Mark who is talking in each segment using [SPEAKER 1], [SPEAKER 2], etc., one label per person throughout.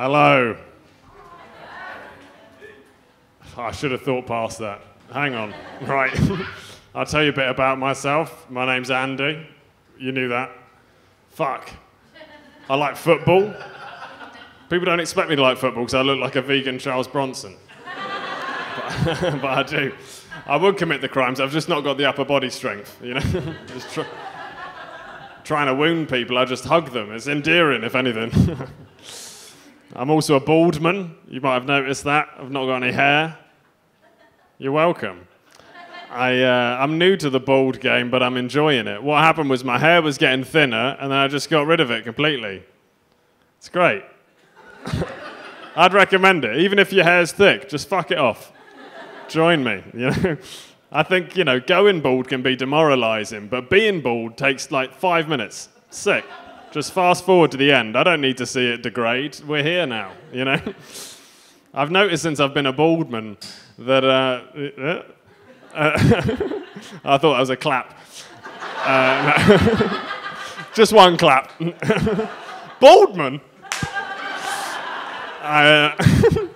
[SPEAKER 1] Hello. I should have thought past that. Hang on. Right. I'll tell you a bit about myself. My name's Andy. You knew that. Fuck. I like football. People don't expect me to like football because I look like a vegan Charles Bronson. but, but I do. I would commit the crimes. I've just not got the upper body strength, you know? just tr- trying to wound people, I just hug them. It's endearing, if anything. I'm also a bald man. You might have noticed that. I've not got any hair. You're welcome. I, uh, I'm new to the bald game, but I'm enjoying it. What happened was my hair was getting thinner, and then I just got rid of it completely. It's great. I'd recommend it. Even if your hair's thick, just fuck it off. Join me. You know, I think you know going bald can be demoralising, but being bald takes like five minutes. Sick. Just fast forward to the end. I don't need to see it degrade. We're here now. You know. I've noticed since I've been a baldman that. Uh, uh, uh I thought that was a clap. Uh. Just one clap. Baldman. Uh,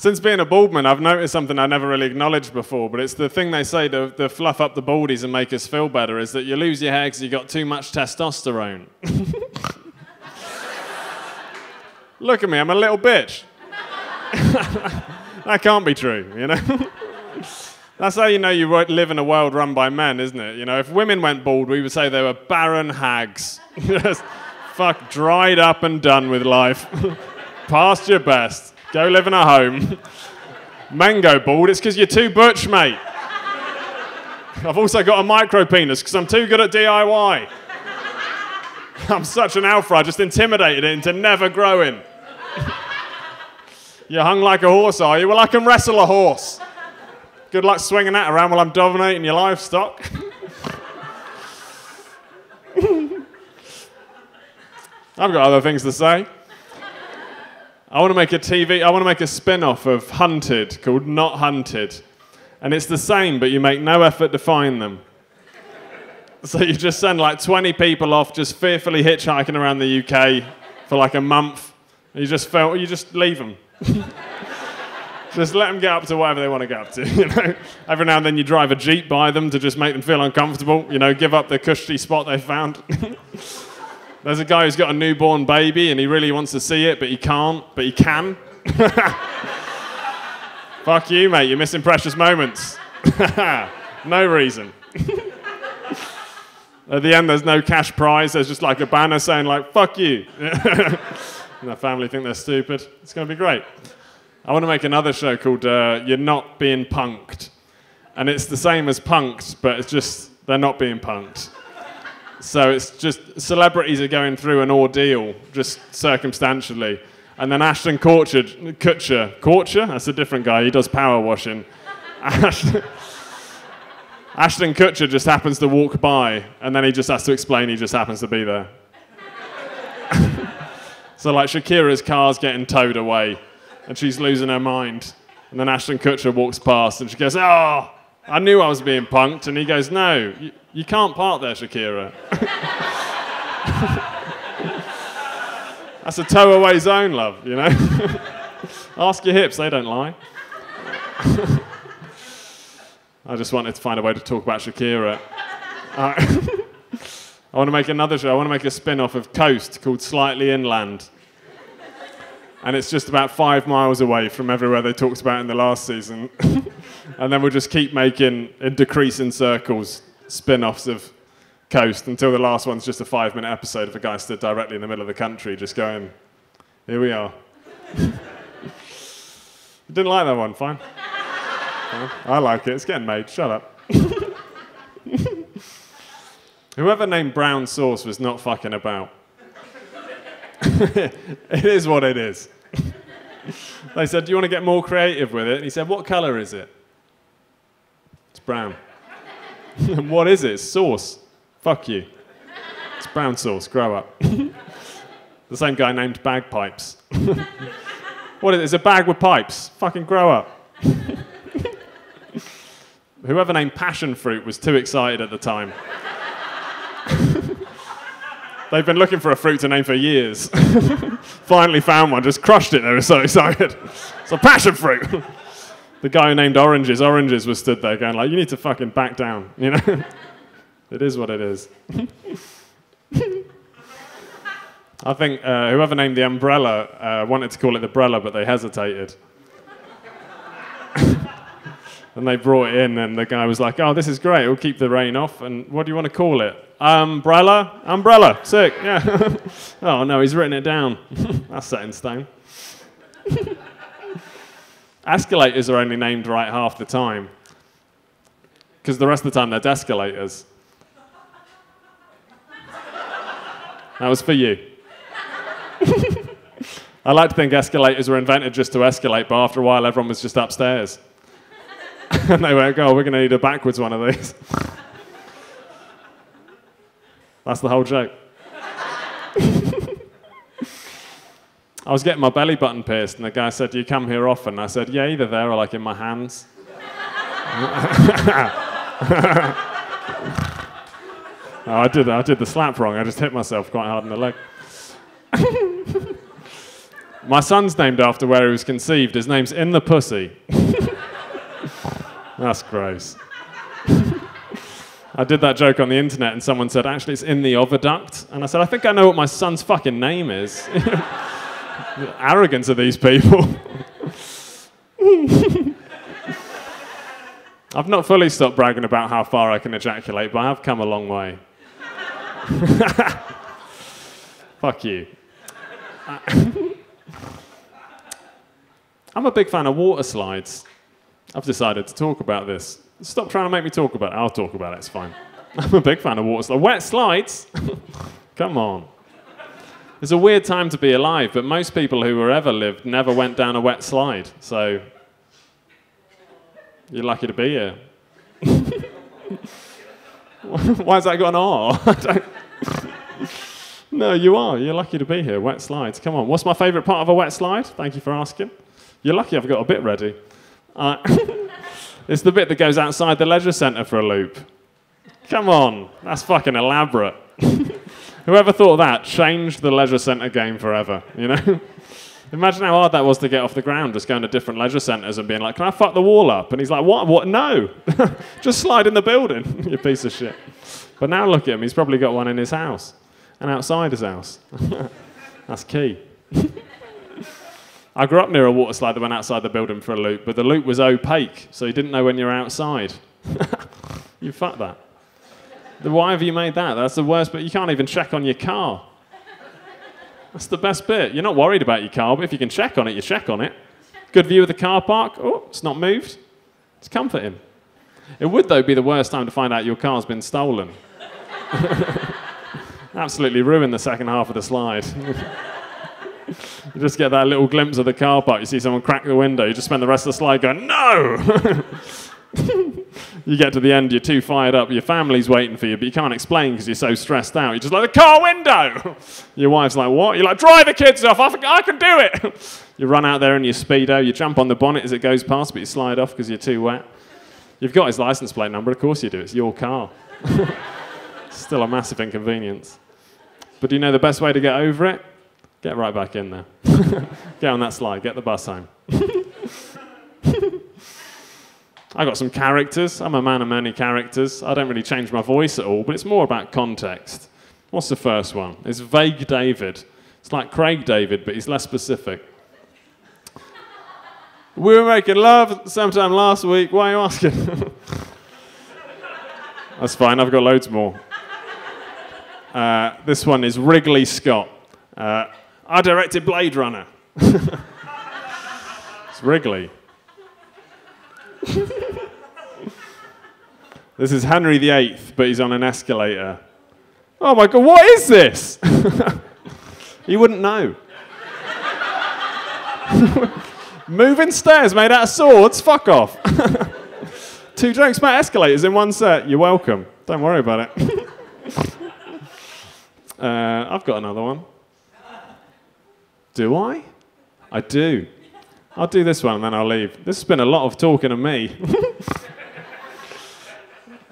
[SPEAKER 1] since being a baldman, I've noticed something I never really acknowledged before, but it's the thing they say to, to fluff up the baldies and make us feel better is that you lose your hair because you got too much testosterone. Look at me, I'm a little bitch. that can't be true, you know? That's how you know you live in a world run by men, isn't it? You know, if women went bald, we would say they were barren hags. Just fuck, dried up and done with life. Past your best. Go live in a home. Mango bald, it's because you're too butch, mate. I've also got a micro penis because I'm too good at DIY. I'm such an alpha, I just intimidated it into never growing. You're hung like a horse, are you? Well, I can wrestle a horse. Good luck swinging that around while I'm dominating your livestock. I've got other things to say. I want to make a TV, I want to make a spin off of Hunted called Not Hunted. And it's the same, but you make no effort to find them. So you just send like 20 people off just fearfully hitchhiking around the UK for like a month. And you just felt, you just leave them. just let them get up to whatever they want to get up to. You know, every now and then you drive a jeep by them to just make them feel uncomfortable. You know, give up the cushy spot they found. There's a guy who's got a newborn baby and he really wants to see it, but he can't, but he can. Fuck you, mate. You're missing precious moments. no reason. At the end, there's no cash prize. There's just like a banner saying, like, fuck you. and the family think they're stupid. It's going to be great. I want to make another show called uh, You're Not Being Punked. And it's the same as Punked, but it's just they're not being punked. So it's just celebrities are going through an ordeal, just circumstantially. And then Ashton Kutcher, Kutcher, Karcher? That's a different guy. He does power washing. Ashton, Kutcher just happens to walk by, and then he just has to explain he just happens to be there. so like Shakira's car's getting towed away, and she's losing her mind. And then Ashton Kutcher walks past, and she goes, "Oh, I knew I was being punked." And he goes, "No, you can't park there, Shakira. That's a tow away zone, love, you know? Ask your hips, they don't lie. I just wanted to find a way to talk about Shakira. Uh, I want to make another show. I want to make a spin off of Coast called Slightly Inland. And it's just about five miles away from everywhere they talked about in the last season. and then we'll just keep making, in decreasing circles, spin offs of Coast until the last one's just a five minute episode of a guy stood directly in the middle of the country just going, Here we are. didn't like that one, fine. I like it, it's getting made, shut up. Whoever named brown sauce was not fucking about. it is what it is. they said, Do you want to get more creative with it? And he said, What colour is it? It's brown. what is it? Sauce. Fuck you. It's brown sauce. Grow up. the same guy named bagpipes. what is it? It's a bag with pipes. Fucking grow up. Whoever named passion fruit was too excited at the time. They've been looking for a fruit to name for years. Finally found one, just crushed it. They were so excited. It's a passion fruit. the guy who named oranges, oranges was stood there going like, you need to fucking back down, you know? it is what it is. I think uh, whoever named the umbrella uh, wanted to call it the umbrella, but they hesitated. and they brought it in, and the guy was like, "Oh, this is great. It'll keep the rain off." And what do you want to call it? Umbrella, umbrella, sick. Yeah. oh no, he's written it down. That's set in stone. Escalators are only named right half the time, because the rest of the time they're descalators. That was for you. I like to think escalators were invented just to escalate, but after a while, everyone was just upstairs. and they went, oh, we're going to need a backwards one of these. That's the whole joke. I was getting my belly button pierced, and the guy said, Do you come here often? I said, Yeah, either there or like in my hands. oh, I, did, I did the slap wrong. I just hit myself quite hard in the leg. My son's named after where he was conceived. His name's In the Pussy. That's gross. I did that joke on the internet and someone said, actually, it's in the oviduct. And I said, I think I know what my son's fucking name is. the arrogance of these people. I've not fully stopped bragging about how far I can ejaculate, but I have come a long way. Fuck you. I'm a big fan of water slides. I've decided to talk about this. Stop trying to make me talk about it. I'll talk about it, it's fine. I'm a big fan of water slides. Wet slides? Come on. It's a weird time to be alive, but most people who were ever lived never went down a wet slide. So you're lucky to be here. Why has that got an R? no, you are. You're lucky to be here. Wet slides. Come on. What's my favourite part of a wet slide? Thank you for asking. You're lucky I've got a bit ready. Uh, it's the bit that goes outside the leisure centre for a loop. Come on, that's fucking elaborate. Whoever thought that changed the leisure centre game forever, you know? Imagine how hard that was to get off the ground, just going to different leisure centres and being like, can I fuck the wall up? And he's like, what? What? No. just slide in the building, you piece of shit. But now look at him, he's probably got one in his house and outside his house. That's key. I grew up near a water slide that went outside the building for a loop, but the loop was opaque, so you didn't know when you're outside. you fucked that. Why have you made that? That's the worst, but you can't even check on your car. That's the best bit. You're not worried about your car, but if you can check on it, you check on it. Good view of the car park. Oh, it's not moved. It's comforting. It would, though, be the worst time to find out your car's been stolen. Absolutely ruin the second half of the slide. you just get that little glimpse of the car park. You see someone crack the window. You just spend the rest of the slide going, no! you get to the end, you're too fired up, your family's waiting for you, but you can't explain because you're so stressed out. You're just like, the car window! Your wife's like, what? You're like, drive the kids off, I can do it! you run out there in your Speedo, you jump on the bonnet as it goes past, but you slide off because you're too wet. You've got his license plate number, of course you do, it's your car. Still a massive inconvenience. But do you know the best way to get over it? Get right back in there. get on that slide, get the bus home. I got some characters. I'm a man of many characters. I don't really change my voice at all, but it's more about context. What's the first one? It's Vague David. It's like Craig David, but he's less specific. We were making love sometime last week. Why are you asking? That's fine, I've got loads more. Uh, this one is Wrigley Scott. Uh, I directed Blade Runner. it's Wrigley. this is Henry VIII, but he's on an escalator. Oh my god, what is this? you wouldn't know. Moving stairs made out of swords? Fuck off. Two jokes about escalators in one set. You're welcome. Don't worry about it. uh, I've got another one. Do I? I do. I'll do this one and then I'll leave. This has been a lot of talking of me.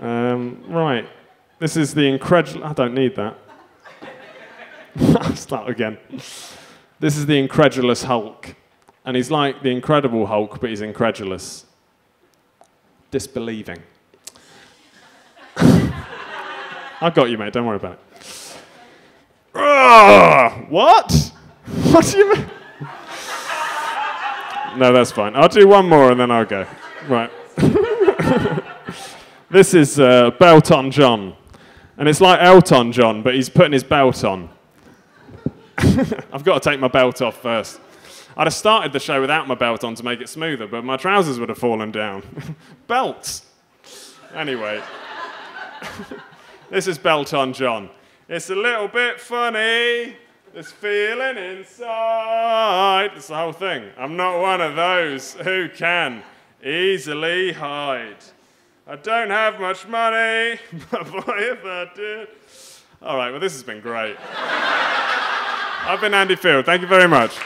[SPEAKER 1] um, right. This is the incredible. I don't need that. Start again. This is the incredulous Hulk. And he's like the Incredible Hulk, but he's incredulous. Disbelieving. I got you, mate. Don't worry about it. What? What do you mean? No, that's fine. I'll do one more and then I'll go. Right. this is uh, Belt on John. And it's like Elton John, but he's putting his belt on. I've got to take my belt off first. I'd have started the show without my belt on to make it smoother, but my trousers would have fallen down. Belts. Anyway, this is Belt on John. It's a little bit funny. This feeling inside. It's the whole thing. I'm not one of those who can easily hide. I don't have much money, but boy, if I did. All right, well, this has been great. I've been Andy Field. Thank you very much.